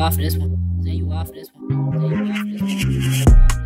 off for this one. Say you off for this one. Say you off for this one.